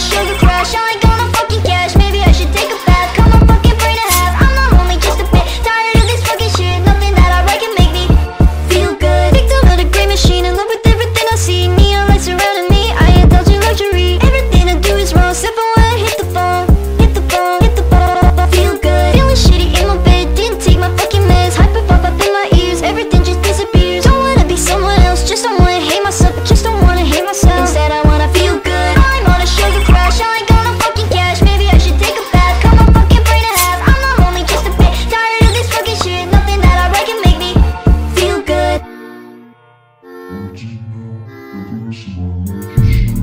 sugar crash, I got. Eu conheço uma